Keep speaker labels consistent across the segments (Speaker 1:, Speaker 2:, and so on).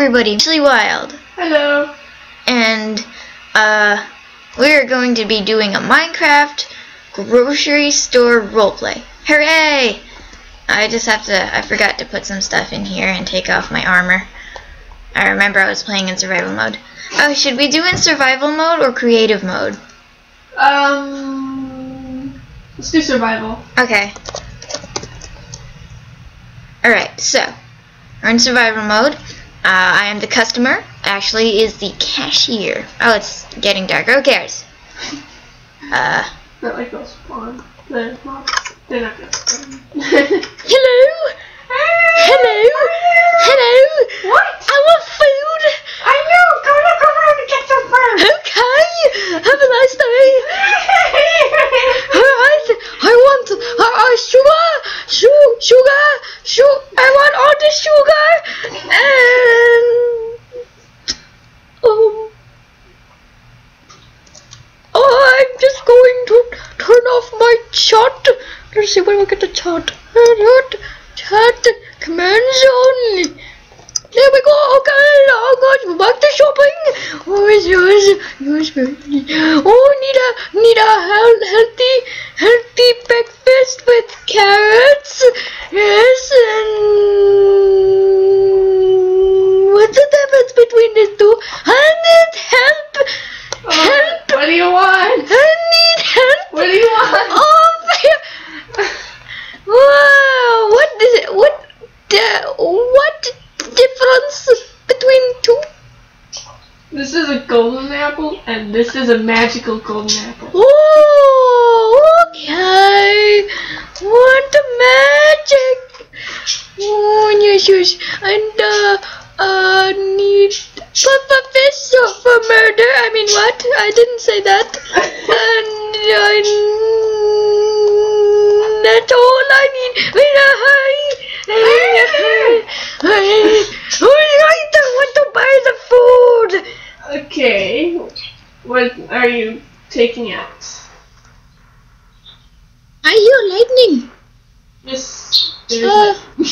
Speaker 1: everybody, Ashley Wild,
Speaker 2: Hello.
Speaker 1: and uh, we're going to be doing a Minecraft grocery store roleplay. Hooray! I just have to, I forgot to put some stuff in here and take off my armor. I remember I was playing in survival mode. Oh, should we do in survival mode or creative mode?
Speaker 2: Um, let's do survival.
Speaker 1: Okay. Alright, so, we're in survival mode. Uh, I am the customer. Ashley is the cashier. Oh, it's getting dark. Who cares? Uh,
Speaker 2: Not like those spawn. They're not. They're not gonna spawn.
Speaker 1: hello? Hello? Hello?
Speaker 2: What?
Speaker 1: I want food!
Speaker 2: I know. Go look around and get some food.
Speaker 1: Okay! Have a nice day! Alright, I want uh, uh, sugar, su- sugar, su- I want all the sugar, and um, oh, I'm just going to turn off my chat. Let's see when we get the chat. Chat, chat, command zone. There we go. Okay, oh gosh, back to shopping. Oh, yes, yes, yes. Oh, need a need a health, healthy healthy breakfast with carrots. Yes, and what's the difference between these two? I need help. Help.
Speaker 2: What do you want?
Speaker 1: I need help.
Speaker 2: What do you want?
Speaker 1: Oh, wow! What is it? What? The, what difference between two?
Speaker 2: This is a golden apple, and this is a magical golden apple.
Speaker 1: Oh, okay. What the magic? Oh, yes, yes. And uh, uh, need Papa Fish for murder. I mean, what? I didn't say that. And uh, that's all I need. Wait, uh, hi. Hi. Hi. Alright, I want to buy the food.
Speaker 2: Okay. What are you taking out?
Speaker 1: Are you lightning?
Speaker 2: There's
Speaker 1: Uh,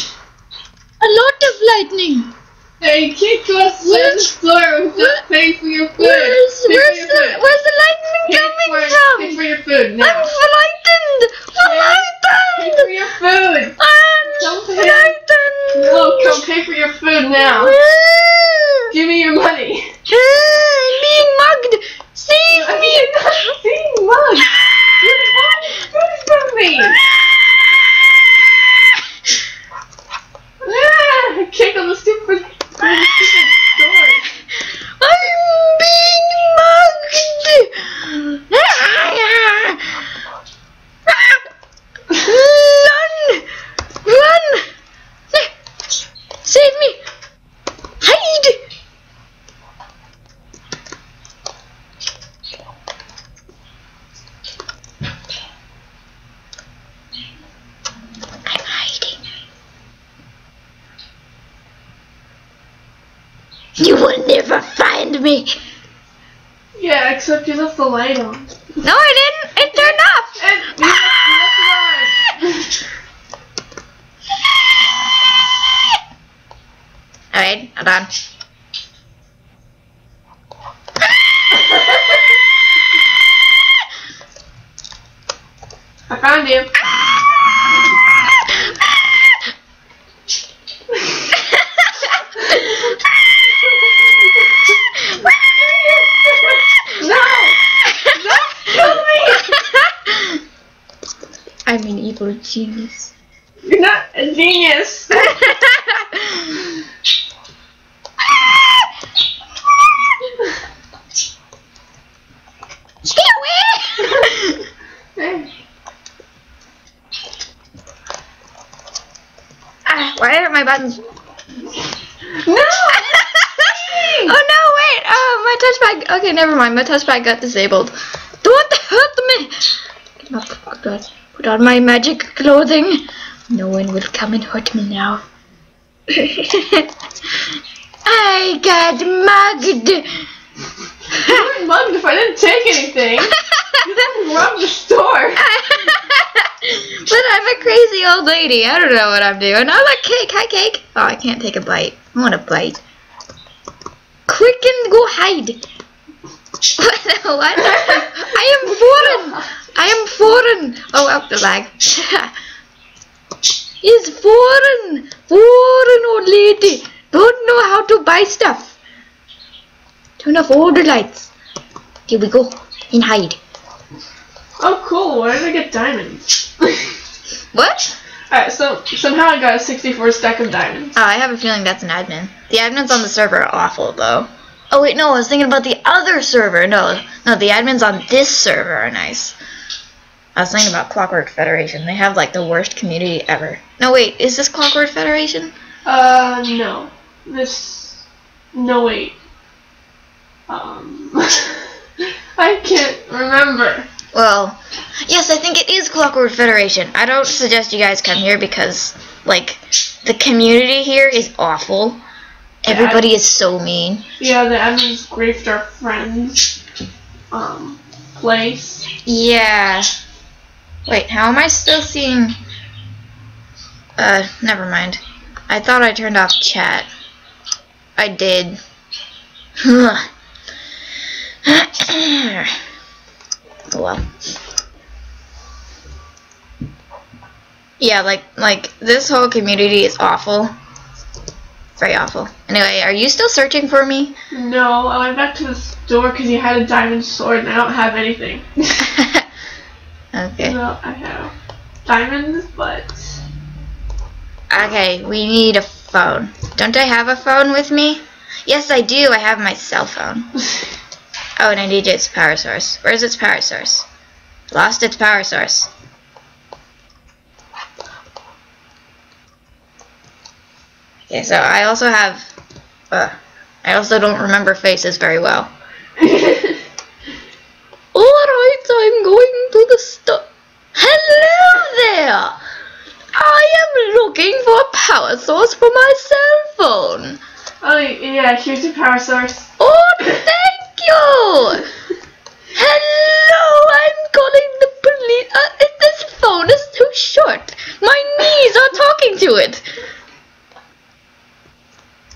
Speaker 1: a lot of lightning.
Speaker 2: Hey, in
Speaker 1: Where-
Speaker 2: the store without paying for your food.
Speaker 1: Where's, where's the
Speaker 2: food.
Speaker 1: where's the lightning
Speaker 2: Pay
Speaker 1: coming
Speaker 2: for,
Speaker 1: from?
Speaker 2: Pay for your food now.
Speaker 1: I'm frightened.
Speaker 2: Pay for
Speaker 1: Frightened.
Speaker 2: your food.
Speaker 1: I'm
Speaker 2: Don't pay.
Speaker 1: frightened.
Speaker 2: No, come pay for your food now.
Speaker 1: Ah,
Speaker 2: Give me your money.
Speaker 1: ah, I'm being mugged. Save me.
Speaker 2: You're not being mugged. You're buying food from me. Ah, kick on the stupid, on the stupid door.
Speaker 1: I'm being mugged. Run! Run! Save me! Hide! I'm hiding. Never find me.
Speaker 2: Yeah, except you left the light on.
Speaker 1: No, I didn't. It turned off.
Speaker 2: And you left, you left it.
Speaker 1: Alright, hold on.
Speaker 2: I found you. no! Don't kill me!
Speaker 1: I'm an evil genius.
Speaker 2: You're not a genius.
Speaker 1: Stay away! Ah, why are my buttons?
Speaker 2: no!
Speaker 1: oh no, wait! Oh, my touchpad. Okay, never mind. My touchpad got disabled. Don't hurt me! Oh, God. On my magic clothing. No one will come and hurt me now. I got mugged.
Speaker 2: You weren't mugged if I didn't take anything. You didn't rob the store.
Speaker 1: but I'm a crazy old lady. I don't know what I'm doing. Oh, I like cake. Hi, cake. Oh, I can't take a bite. I want a bite. quick and go hide. what? I am foreign. I am foreign. Oh, up the lag. Is foreign. Foreign old lady. Don't know how to buy stuff. Turn off all the lights. Here we go. And hide.
Speaker 2: Oh, cool. Where did I get diamonds?
Speaker 1: What?
Speaker 2: Alright, so somehow I got a 64 stack of diamonds.
Speaker 1: Oh, I have a feeling that's an admin. The admins on the server are awful, though. Oh wait, no, I was thinking about the other server. No, no, the admins on this server are nice. I was thinking about Clockwork Federation. They have like the worst community ever. No, wait, is this Clockwork Federation?
Speaker 2: Uh, no. This. No, wait. Um. I can't remember.
Speaker 1: Well, yes, I think it is Clockwork Federation. I don't suggest you guys come here because, like, the community here is awful. Everybody is so mean.
Speaker 2: Yeah, the admins griefed our friends. Um, place.
Speaker 1: Yeah. Wait, how am I still seeing... Uh, never mind. I thought I turned off chat. I did. Oh, well. Yeah, like, like, this whole community is awful. Very awful. Anyway, are you still searching for me?
Speaker 2: No, I went back to the store because you had a diamond sword and I don't have anything.
Speaker 1: okay.
Speaker 2: well, I have diamonds, but.
Speaker 1: Okay, we need a phone. Don't I have a phone with me? Yes, I do. I have my cell phone. Oh, and I need its power source. Where's its power source? Lost its power source. Okay, so I also have... Uh, I also don't remember faces very well. Store. Hello there! I am looking for a power source for my cell phone.
Speaker 2: oh, yeah, here's your power source.
Speaker 1: Oh, thank you! Hello, I'm calling the police. Uh, this phone is too short. My knees are talking to it.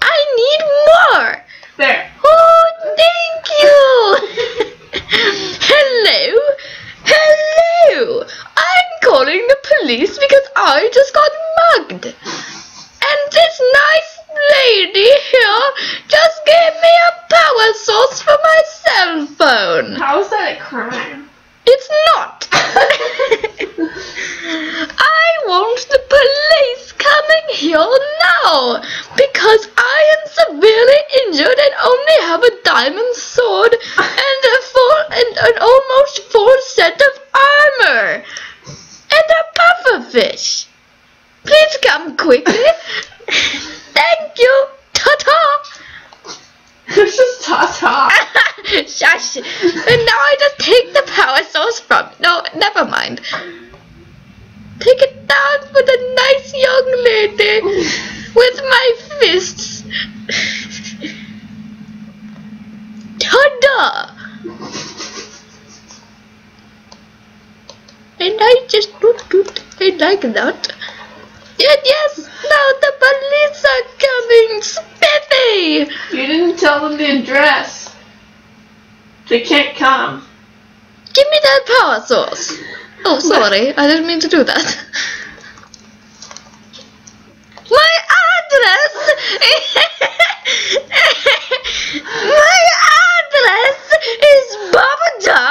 Speaker 1: I need more.
Speaker 2: There.
Speaker 1: Oh, thank you. Hello. Hello. I'm calling the police because I just got mugged. And this nice lady here just gave me a power source for my cell phone.
Speaker 2: How is that a crime?
Speaker 1: It's not. I want the police coming here now because I am severely injured and only have a diamond sword and a full and an almost full set of armor and a pufferfish. Please come quickly. Thank you. Ta-ta.
Speaker 2: This is Tata.
Speaker 1: Shush! And now I just take the power source from. No, never mind. Take it down for the nice young lady with my fists. Ta-da! And I just toot toot. I like that. Yes, yes. Now the police are coming. Spiffy.
Speaker 2: You didn't tell them the address. They can't come.
Speaker 1: Give me that power source. Oh, sorry. I didn't mean to do that. My address! My address is Babada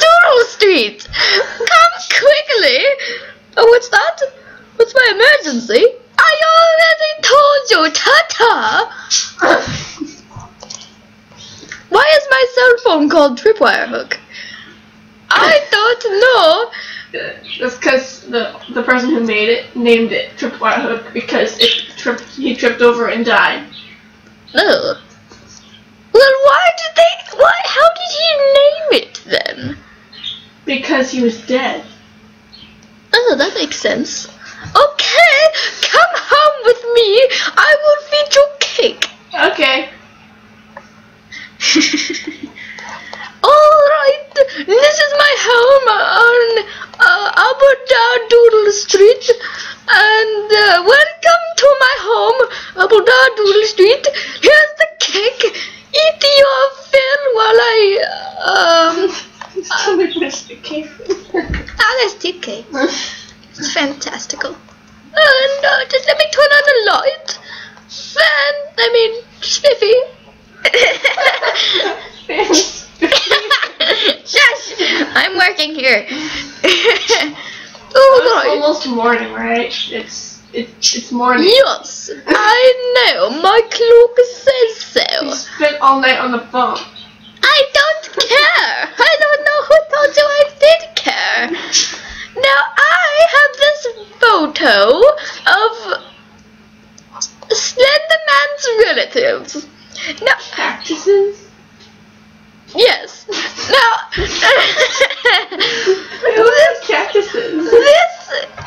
Speaker 1: Doodle Street. Come quickly. Oh, what's that? What's my emergency? I already told you, Tata. Why is my cell phone called Tripwire Hook? I don't know.
Speaker 2: That's because the the person who made it named it Tripwire Hook because it tripped. He tripped over and died.
Speaker 1: Oh. Well, why did they? Why? How did he name it then?
Speaker 2: Because he was dead.
Speaker 1: Oh, that makes sense. Okay, come home with me. I will feed you cake.
Speaker 2: Okay.
Speaker 1: Alright, this is my home on uh, Abuja Doodle Street and uh, welcome to my home Abuja Doodle Street. Here's the cake. Eat your fill while I um
Speaker 2: too much plastic cake. ah,
Speaker 1: there's tea cake. It's fantastical. And uh, just let me turn on the light. Fan, I mean, spiffy. Shush! I'm working here. Ooh, it's
Speaker 2: almost morning, right? It's it's it's morning.
Speaker 1: Yes, I know. My clock says so.
Speaker 2: You spent all night on the phone.
Speaker 1: I don't care. I don't know who told you I did care. Now I have this photo of Slenderman's relatives. No
Speaker 2: practices
Speaker 1: yes. Now,
Speaker 2: Who has cactuses?
Speaker 1: this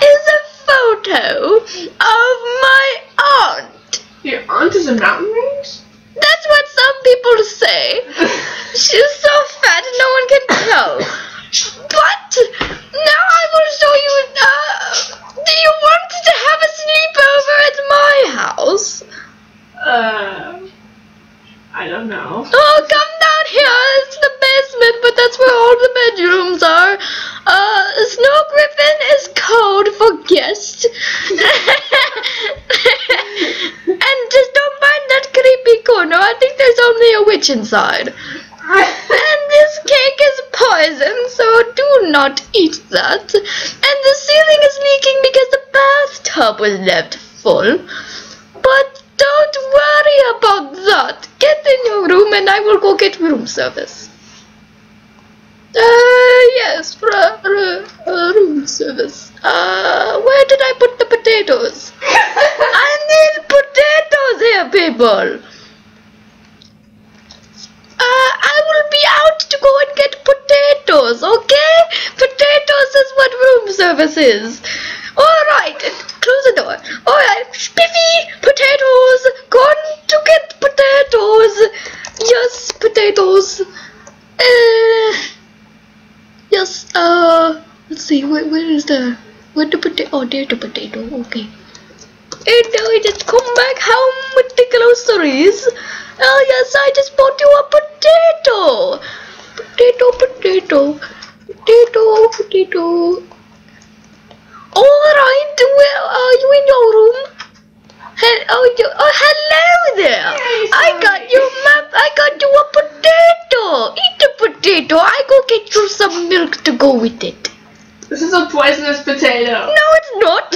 Speaker 1: is a photo of my aunt.
Speaker 2: Your aunt is a mountain range.
Speaker 1: That's what some people say. She's so fat no one can tell. But now I will show you. Uh, do you want to have a sleepover at my house?
Speaker 2: Uh, I don't know.
Speaker 1: That's where all the bedrooms are. Uh, Snow Griffin is code for guest. and just don't mind that creepy corner. I think there's only a witch inside. And this cake is poison, so do not eat that. And the ceiling is leaking because the bathtub was left full. But don't worry about that. Get in your room and I will go get room service. Uh, yes, for uh, uh, room service. Uh, where did I put the potatoes? I need potatoes here, people. Uh, I will be out to go and get potatoes, okay? Potatoes is what room service is. Alright, close the door. Alright, spiffy, potatoes, gone to get potatoes. Yes, potatoes. Uh, yes, uh, let's see, where, where is the, where the potato, oh, there's the potato, oh, okay. And now I just come back home with the groceries. Oh yes, I just bought you a potato. Potato, potato, potato, potato. Alright, well, are you in your room? He- oh, you, oh, hello there.
Speaker 2: Hey,
Speaker 1: I got
Speaker 2: sorry.
Speaker 1: you, map. I got you a potato. Eat the potato. I go get you some milk to go with it.
Speaker 2: This is a poisonous potato.
Speaker 1: No, it's not.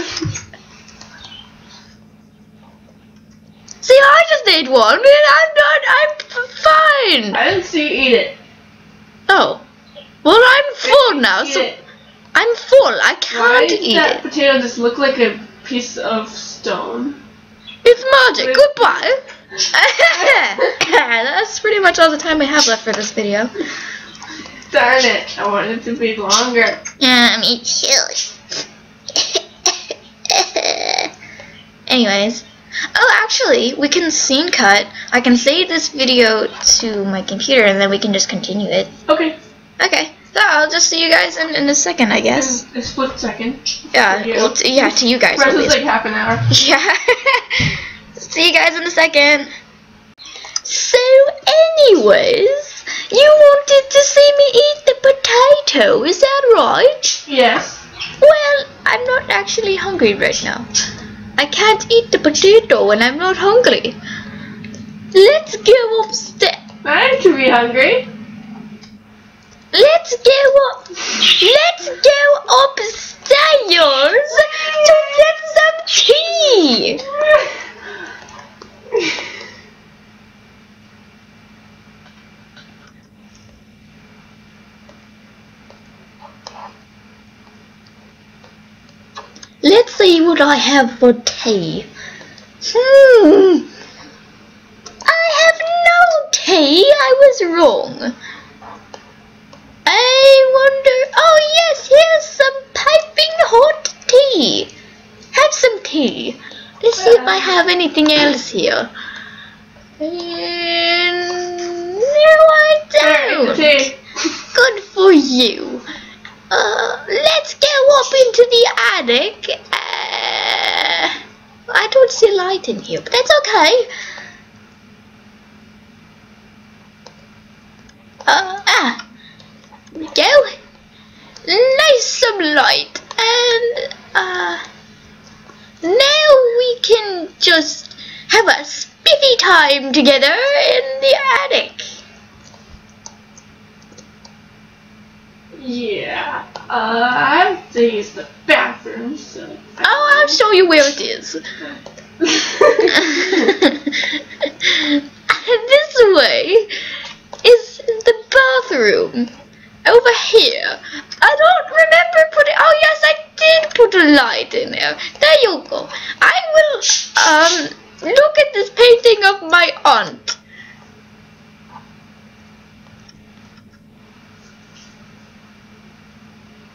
Speaker 1: See, I just ate one, and I'm not. I'm fine.
Speaker 2: I didn't see you eat it.
Speaker 1: Oh, well, I'm full now, so
Speaker 2: it.
Speaker 1: I'm full. I can't
Speaker 2: does
Speaker 1: eat
Speaker 2: that potato just look like a piece of stone?
Speaker 1: It's magic.
Speaker 2: Wait.
Speaker 1: Goodbye. That's pretty much all the time I have left for this video.
Speaker 2: Darn it! I want it to be longer.
Speaker 1: Yeah, me too. Anyways. Oh, actually, we can scene cut. I can save this video to my computer and then we can just continue it.
Speaker 2: Okay.
Speaker 1: Okay. So I'll just see you guys in, in a second, I guess.
Speaker 2: A split second.
Speaker 1: Yeah, well, t- yeah, to you guys.
Speaker 2: Rest is like half an hour.
Speaker 1: Yeah. See you guys in a second. So, anyways, you wanted to see me eat the potato, is that right?
Speaker 2: Yes.
Speaker 1: Well, I'm not actually hungry right now. I can't eat the potato when I'm not hungry. Let's go upstairs.
Speaker 2: I can be hungry.
Speaker 1: Let's go up. Let's go upstairs to get some tea. Let's see what I have for tea. Hmm. I have no tea. I was wrong. I wonder. Oh, yes, here's some piping hot tea. Have some tea. Let's see if I have anything else here. And no, I don't. Good for you. Uh, let's go up into the attic. Uh, I don't see light in here, but that's okay. Uh, ah, we go. Nice some light, and uh, now we can just have a spiffy time together in the attic.
Speaker 2: Yeah. Uh, to use the bathroom, so.
Speaker 1: Oh, I'll show you where it is. this way is the bathroom. Over here. I don't remember putting. Oh yes, I did put a light in there. There you go. I will um look at this painting of my aunt.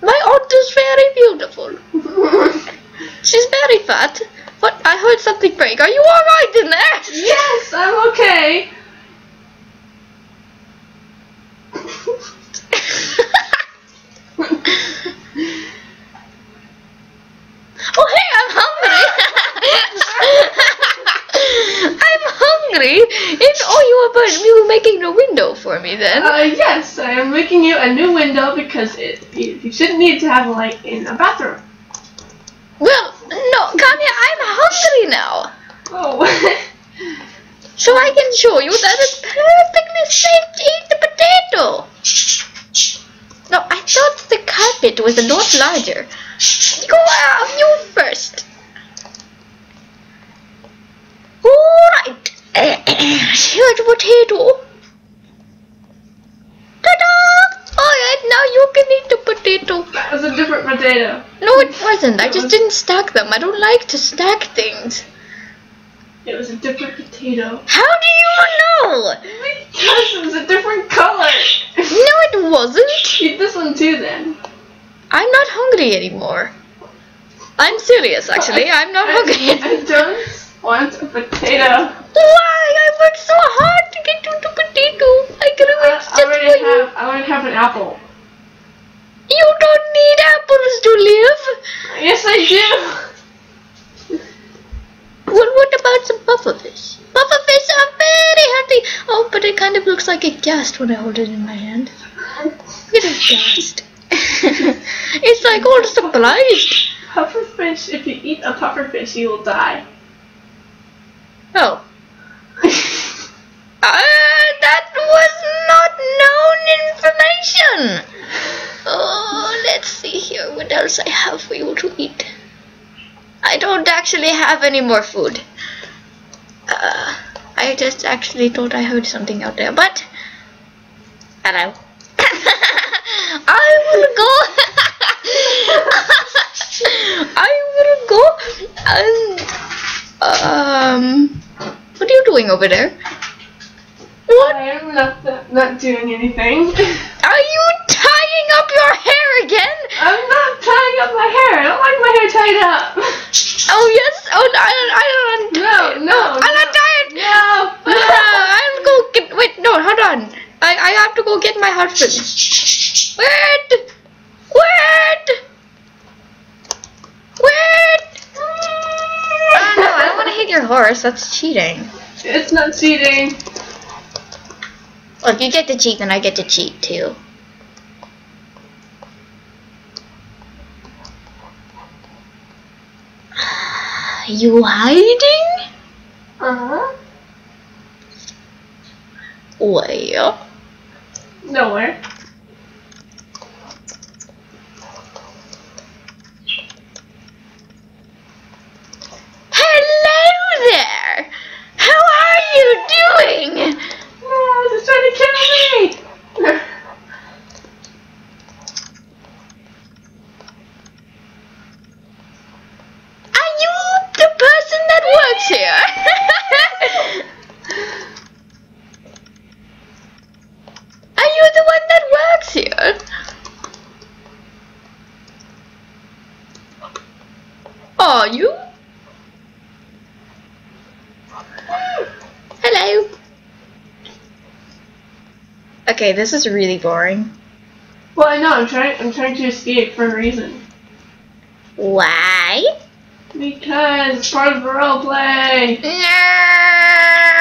Speaker 1: My aunt is very beautiful. Very. What? I heard something break. Are you alright in there?
Speaker 2: yes, I'm okay.
Speaker 1: oh, hey, I'm hungry. I'm hungry. If oh, you were but you were making a window for me then.
Speaker 2: Uh, yes, I am making you a new window because it you, you shouldn't need to have a light in a bathroom.
Speaker 1: Come here. I'm hungry now,
Speaker 2: Oh.
Speaker 1: so I can show you that it's perfectly safe to eat the potato. No, I thought the carpet was a lot larger. Go out, you first. Alright. Here's a potato. Ta-da! Alright, now you can eat the potato.
Speaker 2: that was a different potato.
Speaker 1: No, it wasn't. I just didn't stack them. I don't like to stack things.
Speaker 2: It was a different potato.
Speaker 1: How do you know?
Speaker 2: Because it was a different color.
Speaker 1: No, it wasn't.
Speaker 2: Eat this one too then.
Speaker 1: I'm not hungry anymore. I'm serious, actually. I'm not
Speaker 2: I-
Speaker 1: hungry.
Speaker 2: I don't want a potato.
Speaker 1: Why? I worked so hard to get you the potato. I could have
Speaker 2: I
Speaker 1: just
Speaker 2: I already have I already have an apple.
Speaker 1: You don't need apples to live.
Speaker 2: Yes I do.
Speaker 1: Well, what about some pufferfish? Pufferfish are very healthy. Oh, but it kind of looks like a gassed when I hold it in my hand. It is gassed. it's like all surprised.
Speaker 2: Pufferfish, if you eat a pufferfish you will die.
Speaker 1: Oh. Uh, that was not known information. Oh, let's see here. What else I have for you to eat? I don't actually have any more food. Uh, I just actually thought I heard something out there, but hello. I will go. I will go and um. What are you doing over there? What
Speaker 2: I am not not doing anything.
Speaker 1: are you tying up your hair again?
Speaker 2: I'm not tying up my hair. I don't like my hair tied up.
Speaker 1: Oh yes. Oh, I don't. I don't.
Speaker 2: No, no,
Speaker 1: I'm not
Speaker 2: no.
Speaker 1: tired.
Speaker 2: No.
Speaker 1: I'm go get. Wait, no, hold on. I I have to go get my husband. Wait. Wait. Wait. Oh no, I don't want to hit your horse. That's cheating.
Speaker 2: It's not cheating.
Speaker 1: Look, you get to cheat, then I get to cheat too. You hiding?
Speaker 2: Uh huh.
Speaker 1: Where?
Speaker 2: Nowhere.
Speaker 1: Hello there! How are you doing?
Speaker 2: No, it's trying to kill me.
Speaker 1: Are you the person that works here? Are you the one that works here? Are you? Hello. Okay, this is really boring.
Speaker 2: well, I know. I'm trying. I'm trying to escape for a reason.
Speaker 1: Why?
Speaker 2: Because it's part of role play.
Speaker 1: No.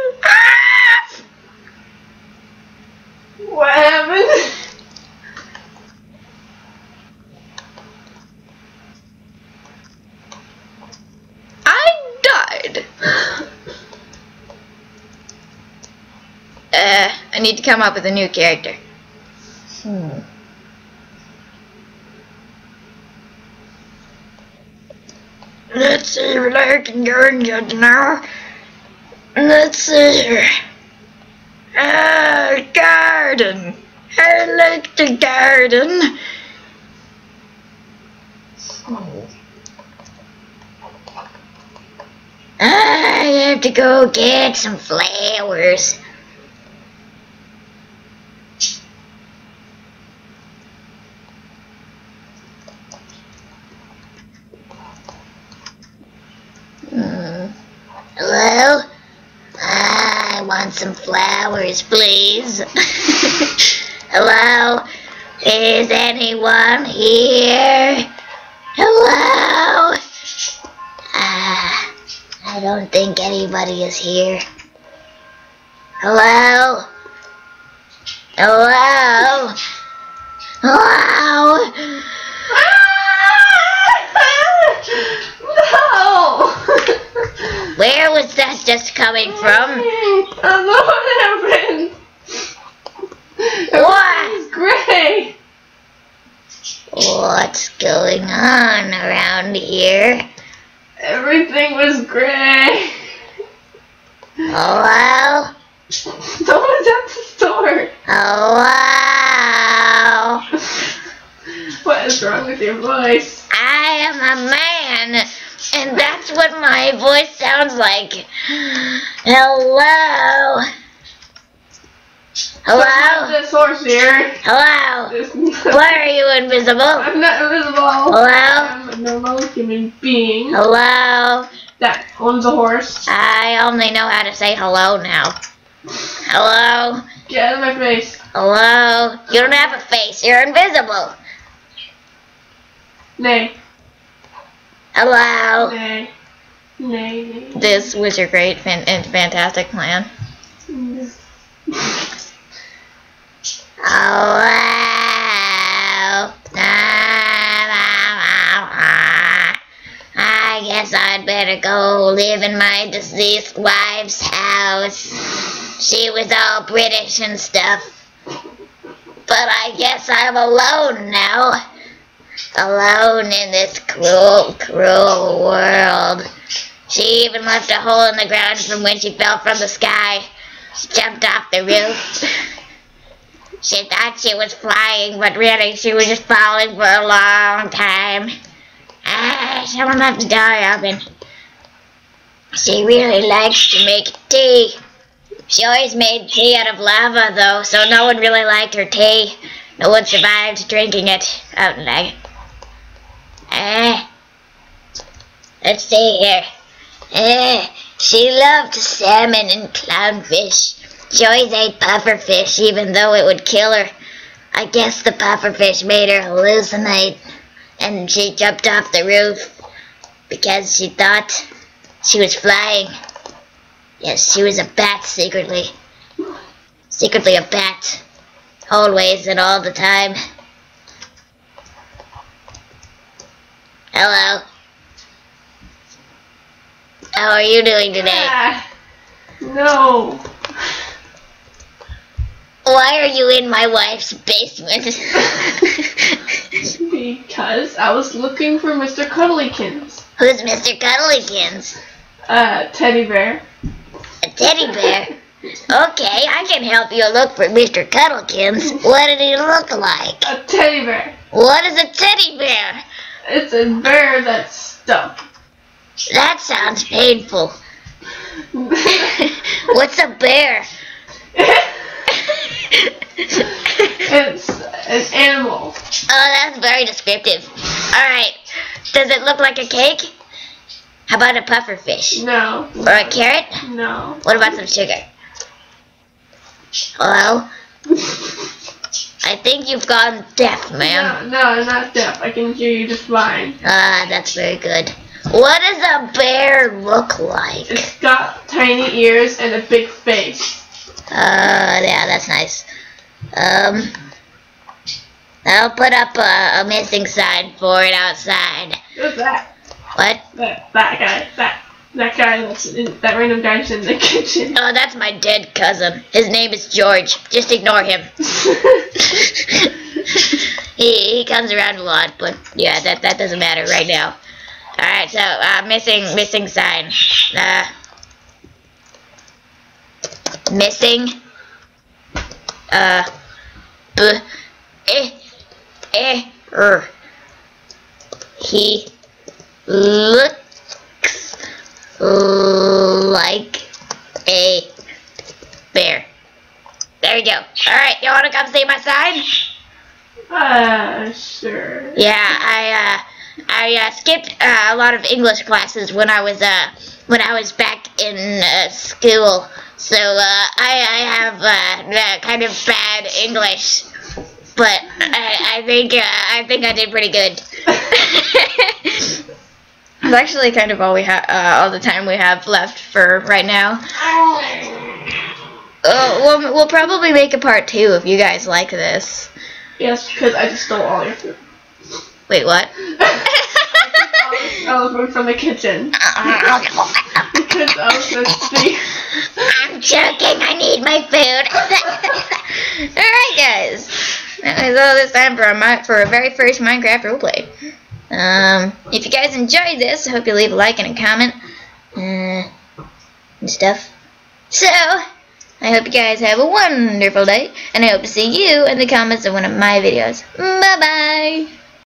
Speaker 1: what happened? I died. uh, I need to come up with a new character. Hmm. Let's see if I can go and get now. Let's see here. Ah, garden. I like the garden. Oh. I have to go get some flowers. Hmm. Hello? I want some flowers, please. Hello? Is anyone here? Hello? Ah, I don't think anybody is here. Hello? Hello? Hello? Where was that just coming from?
Speaker 2: I don't know what happened.
Speaker 1: What?
Speaker 2: Everything's gray.
Speaker 1: What's going on around here?
Speaker 2: Everything was gray.
Speaker 1: Oh, Hello?
Speaker 2: Someone's at the store.
Speaker 1: Oh, Hello?
Speaker 2: What is wrong with your voice?
Speaker 1: I am a man, that's what my voice sounds like. Hello? Hello?
Speaker 2: This horse here.
Speaker 1: Hello? Why are you invisible?
Speaker 2: I'm not invisible.
Speaker 1: Hello?
Speaker 2: I'm a normal human being
Speaker 1: Hello?
Speaker 2: that owns a horse.
Speaker 1: I only know how to say hello now. Hello?
Speaker 2: Get out of my face.
Speaker 1: Hello? You don't have a face. You're invisible.
Speaker 2: Nay.
Speaker 1: Hello?
Speaker 2: Nay. Nay. nay.
Speaker 1: This was your great fan- and fantastic plan. Oh Hello? I guess I'd better go live in my deceased wife's house. She was all British and stuff. But I guess I'm alone now. Alone in this cruel, cruel world. She even left a hole in the ground from when she fell from the sky. She jumped off the roof. She thought she was flying, but really she was just falling for a long time. Ah, someone left the door open. She really likes to make tea. She always made tea out of lava, though, so no one really liked her tea. No one survived drinking it. Oh, like. Ah. Let's see here. Eh, she loved salmon and clownfish. She always ate pufferfish, even though it would kill her. I guess the pufferfish made her hallucinate, and she jumped off the roof because she thought she was flying. Yes, she was a bat secretly. Secretly a bat. Always and all the time. Hello. How are you doing today?
Speaker 2: Ah, no.
Speaker 1: Why are you in my wife's basement?
Speaker 2: Because I was looking for Mr. Cuddlykins.
Speaker 1: Who's Mr. Cuddlykins?
Speaker 2: Uh, teddy bear.
Speaker 1: A teddy bear? Okay, I can help you look for Mr. Cuddlykins. What did he look like?
Speaker 2: A teddy bear.
Speaker 1: What is a teddy bear?
Speaker 2: It's a bear that's stuffed.
Speaker 1: That sounds painful. What's a bear?
Speaker 2: it's an animal.
Speaker 1: Oh, that's very descriptive. Alright, does it look like a cake? How about a puffer fish?
Speaker 2: No.
Speaker 1: Or a carrot?
Speaker 2: No.
Speaker 1: What about some sugar? Hello? I think you've gone deaf, ma'am.
Speaker 2: No, no, not deaf. I can hear you just fine.
Speaker 1: Ah, that's very good. What does a bear look like?
Speaker 2: It's got tiny ears and a big face.
Speaker 1: Uh, yeah, that's nice. Um, I'll put up a, a missing sign for it outside.
Speaker 2: Who's that?
Speaker 1: What?
Speaker 2: That, that guy. That. That guy that's in, that random guy's in the kitchen.
Speaker 1: Oh, that's my dead cousin. His name is George. Just ignore him. he he comes around a lot, but yeah, that that doesn't matter right now. All right, so uh, missing missing sign. Uh, missing. Uh, b, eh, eh, er. He looks like a bear. There you go. All right, you want to come see my sign?
Speaker 2: uh, sure.
Speaker 1: Yeah, I uh, I uh, skipped uh, a lot of English classes when I was uh when I was back in uh, school. So uh, I I have uh, uh, kind of bad English, but I, I think uh, I think I did pretty good. It's actually kind of all we have, uh, all the time we have left for right now. Uh, we'll, we'll probably make a part two if you guys like this.
Speaker 2: Yes, because I just stole all your food.
Speaker 1: Wait, what?
Speaker 2: The food from the kitchen. Because I was thirsty.
Speaker 1: I'm joking. I need my food. all right, guys. That was all this time for a for a very first Minecraft roleplay. Um, if you guys enjoyed this, I hope you leave a like and a comment uh, and stuff. So, I hope you guys have a wonderful day, and I hope to see you in the comments of one of my videos. Bye bye.